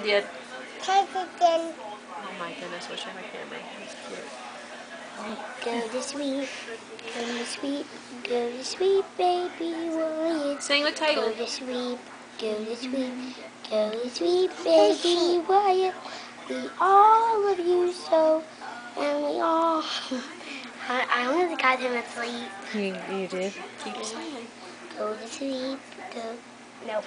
did. President. Oh my goodness, wish I had a camera. That's cute. Go to sweet, go to sweet, go to sweet baby Wyatt. Sing the title. Go to sweet, go to sweet, go to sweet baby Wyatt. We all love you so, and we all. I, I almost got him asleep. You, you did. Keep singing. Go to sleep, go. No.